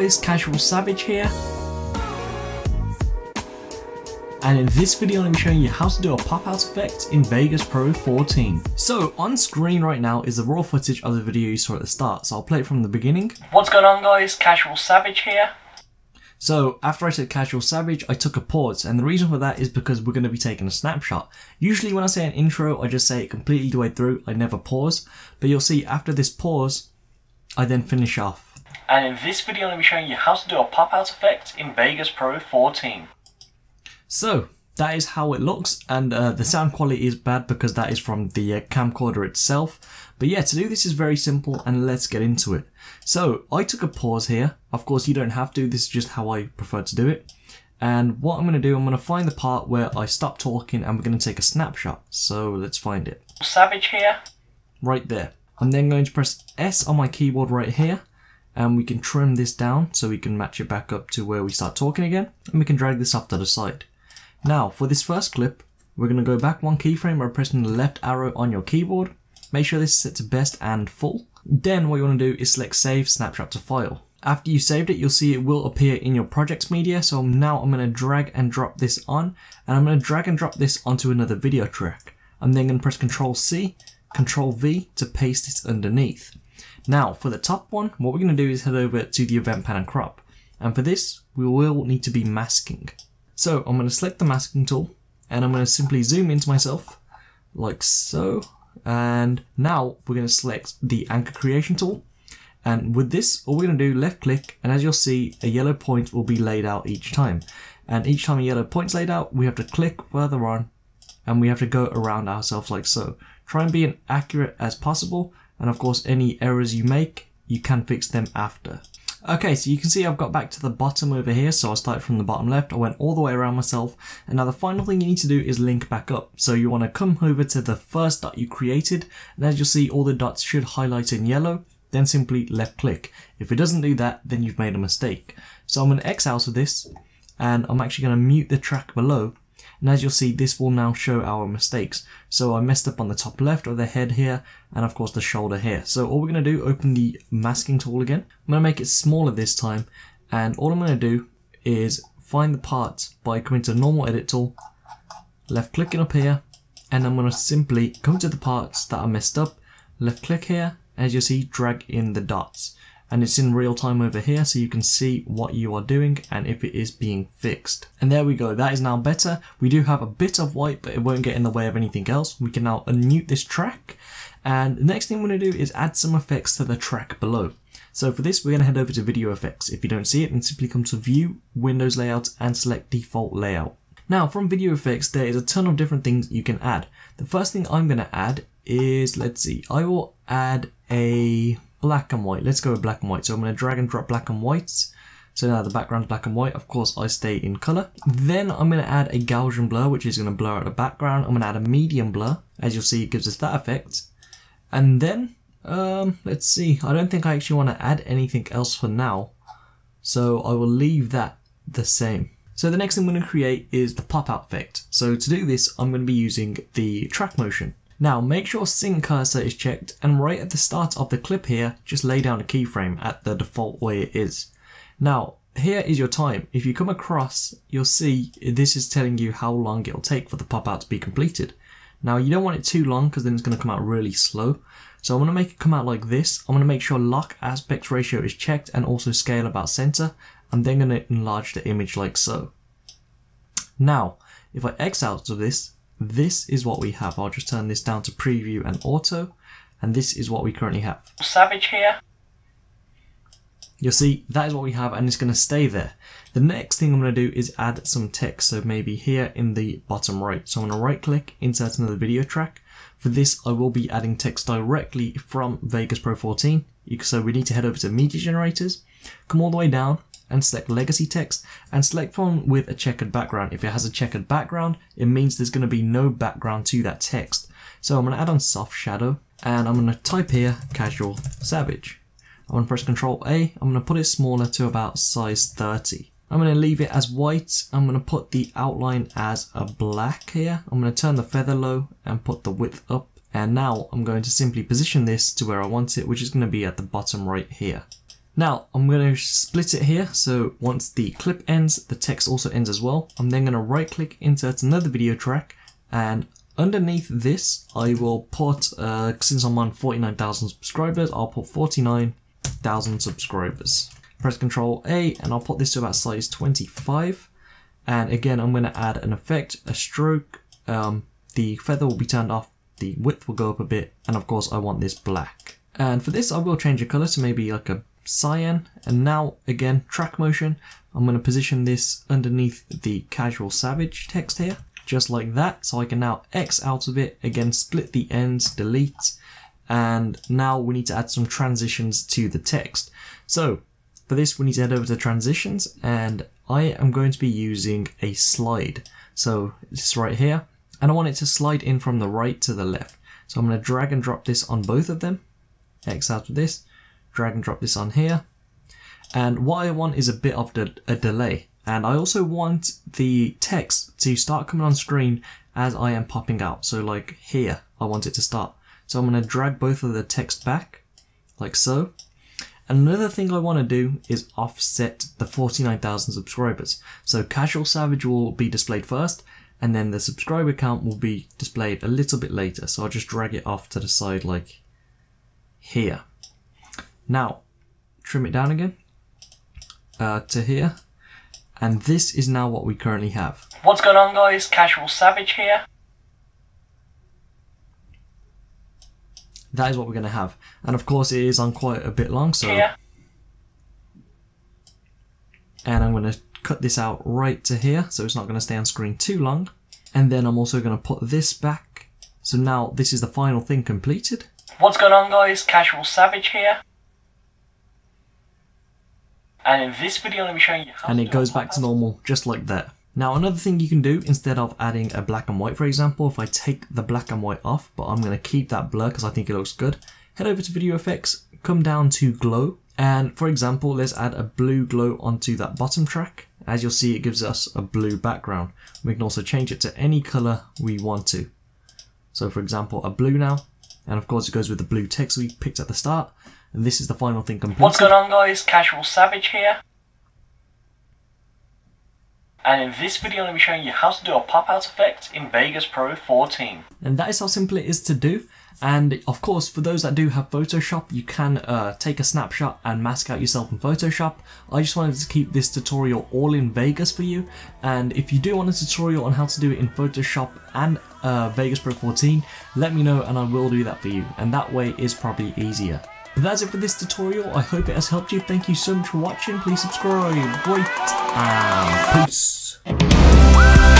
guys, Casual Savage here. And in this video I'm going to be showing you how to do a pop-out effect in Vegas Pro 14. So on screen right now is the raw footage of the video you saw at the start, so I'll play it from the beginning. What's going on guys, Casual Savage here. So after I said Casual Savage, I took a pause, and the reason for that is because we're going to be taking a snapshot. Usually when I say an intro, I just say it completely the way through, I never pause, but you'll see after this pause, I then finish off. And in this video I'm going to be showing you how to do a pop-out effect in Vegas Pro 14. So that is how it looks and uh, the sound quality is bad because that is from the uh, camcorder itself. But yeah, to do this is very simple and let's get into it. So I took a pause here. Of course you don't have to, this is just how I prefer to do it. And what I'm going to do, I'm going to find the part where I stop talking and we're going to take a snapshot. So let's find it. Savage here. Right there. I'm then going to press S on my keyboard right here and we can trim this down so we can match it back up to where we start talking again and we can drag this off to the side. Now, for this first clip, we're going to go back one keyframe by pressing the left arrow on your keyboard. Make sure this is set to best and full. Then what you want to do is select Save Snapshot to File. After you saved it, you'll see it will appear in your projects media. So now I'm going to drag and drop this on, and I'm going to drag and drop this onto another video track. I'm then going to press Control C, Control V to paste it underneath. Now for the top one, what we're going to do is head over to the event pan and crop. And for this, we will need to be masking. So I'm going to select the masking tool and I'm going to simply zoom into myself like so. And now we're going to select the anchor creation tool. And with this, all we're going to do, left click, and as you'll see, a yellow point will be laid out each time. And each time a yellow point's laid out, we have to click further on and we have to go around ourselves like so. Try and be as accurate as possible. And of course, any errors you make, you can fix them after. Okay, so you can see I've got back to the bottom over here, so I started from the bottom left, I went all the way around myself, and now the final thing you need to do is link back up. So you want to come over to the first dot you created, and as you'll see all the dots should highlight in yellow, then simply left click. If it doesn't do that, then you've made a mistake. So I'm going to X out of this, and I'm actually going to mute the track below, and as you'll see this will now show our mistakes. So I messed up on the top left of the head here and of course the shoulder here. So all we're going to do, open the masking tool again. I'm going to make it smaller this time and all I'm going to do is find the parts by coming to normal edit tool, left clicking up here and I'm going to simply come to the parts that are messed up, left click here, as you see drag in the dots and it's in real time over here so you can see what you are doing and if it is being fixed. And there we go, that is now better. We do have a bit of white but it won't get in the way of anything else. We can now unmute this track and the next thing we're going to do is add some effects to the track below. So for this we're going to head over to video effects. If you don't see it then simply come to view, Windows layout and select default layout. Now from video effects there is a ton of different things you can add. The first thing I'm going to add is, let's see, I will add a black and white. Let's go with black and white. So I'm going to drag and drop black and whites. So now the background's black and white. Of course, I stay in color. Then I'm going to add a Gaussian blur, which is going to blur out the background. I'm going to add a medium blur. As you'll see, it gives us that effect. And then, um, let's see. I don't think I actually want to add anything else for now. So I will leave that the same. So the next thing I'm going to create is the pop-out effect. So to do this, I'm going to be using the track motion. Now make sure sync cursor is checked and right at the start of the clip here, just lay down a keyframe at the default way it is. Now here is your time. If you come across, you'll see this is telling you how long it'll take for the pop out to be completed. Now you don't want it too long because then it's going to come out really slow. So I'm going to make it come out like this. I'm going to make sure lock aspect ratio is checked and also scale about center. I'm then going to enlarge the image like so. Now, if I X out of this, this is what we have. I'll just turn this down to preview and auto, and this is what we currently have. Savage here. You'll see that is what we have and it's going to stay there. The next thing I'm going to do is add some text, so maybe here in the bottom right. So I'm going to right click, insert another video track. For this I will be adding text directly from Vegas Pro 14, so we need to head over to media generators, come all the way down and select legacy text and select one with a checkered background. If it has a checkered background, it means there's going to be no background to that text. So I'm going to add on soft shadow and I'm going to type here casual savage. I'm going to press Ctrl A. I'm going to put it smaller to about size 30. I'm going to leave it as white. I'm going to put the outline as a black here. I'm going to turn the feather low and put the width up. And now I'm going to simply position this to where I want it, which is going to be at the bottom right here. Now, I'm going to split it here, so once the clip ends, the text also ends as well. I'm then going to right click, insert another video track, and underneath this, I will put, uh, since I'm on 49,000 subscribers, I'll put 49,000 subscribers. Press Control A, and I'll put this to about size 25. And again, I'm going to add an effect, a stroke, um, the feather will be turned off, the width will go up a bit, and of course I want this black. And for this, I will change the color to maybe like a cyan. And now, again, track motion. I'm going to position this underneath the casual savage text here, just like that. So I can now X out of it, again, split the ends, delete. And now we need to add some transitions to the text. So for this, we need to head over to transitions and I am going to be using a slide. So it's right here and I want it to slide in from the right to the left. So I'm going to drag and drop this on both of them, X out of this, drag and drop this on here. And what I want is a bit of the, a delay. And I also want the text to start coming on screen as I am popping out. So like here, I want it to start. So I'm going to drag both of the text back, like so. And another thing I want to do is offset the 49,000 subscribers. So Casual Savage will be displayed first, and then the subscriber count will be displayed a little bit later. So I'll just drag it off to the side like here. Now, trim it down again uh, to here. And this is now what we currently have. What's going on guys? Casual Savage here. That is what we're going to have. And of course it is on quite a bit long, so... Here. And I'm going to cut this out right to here, so it's not going to stay on screen too long. And then I'm also going to put this back. So now this is the final thing completed. What's going on guys? Casual Savage here. And in this video, I'm going to be showing you how And it goes back to normal, just like that. Now another thing you can do, instead of adding a black and white for example, if I take the black and white off, but I'm going to keep that blur because I think it looks good, head over to video effects, come down to glow, and for example, let's add a blue glow onto that bottom track. As you'll see, it gives us a blue background. We can also change it to any color we want to. So for example, a blue now, and of course it goes with the blue text we picked at the start. And this is the final thing completed. What's going on guys? Casual Savage here. And in this video I'm going to be showing you how to do a pop-out effect in Vegas Pro 14. And that is how simple it is to do. And of course, for those that do have Photoshop, you can uh, take a snapshot and mask out yourself in Photoshop. I just wanted to keep this tutorial all in Vegas for you. And if you do want a tutorial on how to do it in Photoshop and uh, Vegas Pro 14, let me know and I will do that for you. And that way is probably easier. But that's it for this tutorial. I hope it has helped you. Thank you so much for watching. Please subscribe, rate, and peace.